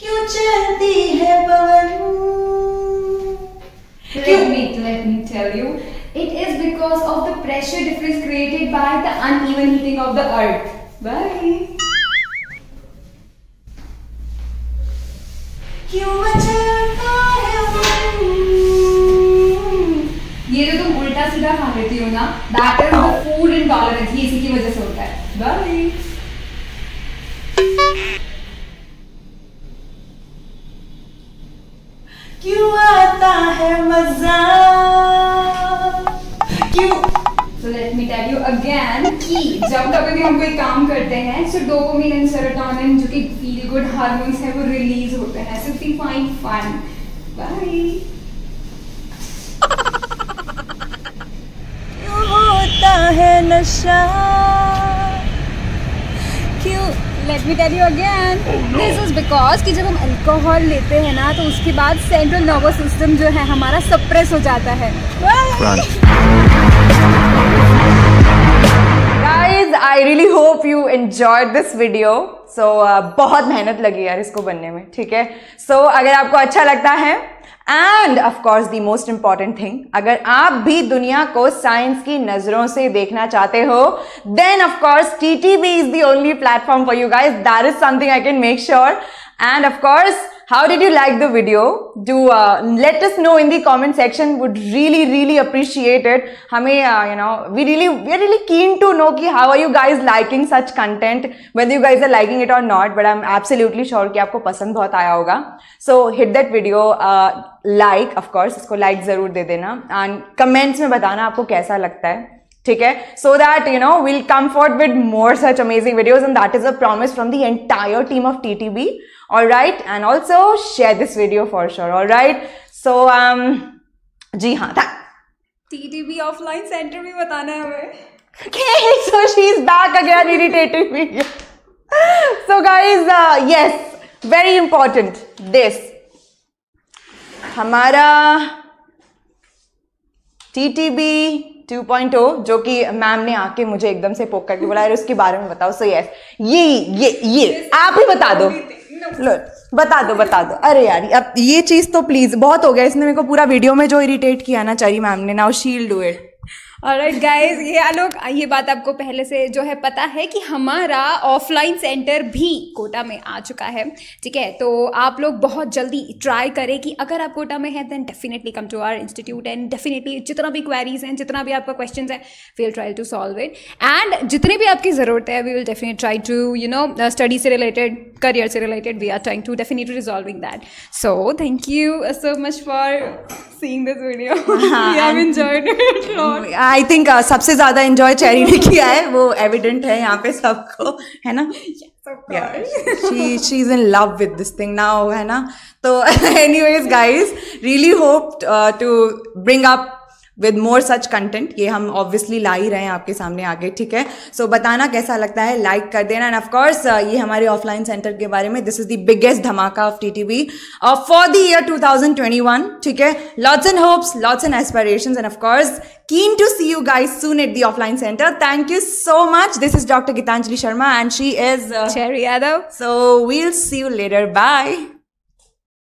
क्यों चलती है पवन? क्यों? Let me tell you it is because of the pressure difference created by the uneven heating of the earth by क्यों ये तो तुम उल्टा सीधा खा लेती हो ना that is the food intolerance इसी की वजह से होता है. बाय है मज़ा क्यों So let me tell you again कि जब कभी भी हम कोई काम करते हैं so dopamine and serotonin जो कि feel good hormones हैं वो release होते हैं we find fun. Bye. क्यों होता है नशा Let me tell you again. This is because कि जब हम अल्कोहल लेते हैं ना तो उसके बाद सेंट्रल नर्वस सिस्टम जो है हमारा सप्रेस हो जाता है। Guys I really hope you enjoyed this video so बहुत मेहनत लगी यार इसको बनने में ठीक है? सो अगर आपको अच्छा लगता है and of course the most important thing अगर आप भी दुनिया को साइंस की नज़रों से देखना चाहते हो then of course T T B is the only platform for you guys that is something I can make sure and of course how did you like the video do uh, let us know in the comment section would really really appreciate it hame uh, you know we really we're really keen to know ki how are you guys liking such content whether you guys are liking it or not but i'm absolutely sure कि आपको पसंद बहुत आया होगा so hit that video uh, like of course इसको like ज़रूर दे देना and comments में बताना आपको कैसा लगता है ठीक है so that you know will come forward with more such amazing videos and that is a promise from the entire team of T T B all right and also share this video for sure all right so जी हाँ था TTB offline center भी बताना है हमें Okay, so she's back again, irritating me. so, guys, uh, yes, very important. This. हमारा T T B 2.0 जो कि ma'am ने आके मुझे एकदम से पोक करके बोला उसके बारे में बताओ सो यस ये ये ये, आप ही बता दो। लो, बता दो बता दो। अरे यार, अब ये चीज़ तो प्लीज़ बहुत हो गया। इसने मेरे को पूरा वीडियो में जो इरिटेट किया ना चाहिए मैम ने now she'll do it alright guys ये आलोक ये बात आपको पहले से जो है पता है कि हमारा ऑफलाइन सेंटर भी कोटा में आ चुका है, ठीक है? तो आप लोग बहुत जल्दी ट्राई करें कि अगर आप कोटा में हैं then definitely come to our institute and definitely जितना भी क्वेरीज हैं, जितना भी आपका क्वेश्चन है will try to solve it and जितनी भी आपकी ज़रूरत है we will definite try to you know study से रिलेटेड करियर से related we are trying to definitely resolving that so thank you so much for seeing we have I it a lot. I think think सबसे ज़्यादा enjoy cherry ने किया है वो evident है यहाँ पे सबको है ना? She she is in love with this thing now है ना? तो anyways guys really hope to bring up with more such content ये हम ऑब्वियसली ला ही रहे हैं आपके सामने आगे ठीक है? सो so, बताना कैसा लगता है? लाइक like कर देना। एंड ऑफकोर्स ये हमारे ऑफलाइन सेंटर के बारे में दिस इज़ द बिगेस्ट धमाका of T T B for the year 2021 ठीक है? Lots and hopes lots and aspirations and of course keen to see you guys soon at the offline center. Thank you so much. This is dr gitanjali sharma and she is uh, Cherry Yadav. so we'll see you later. Bye.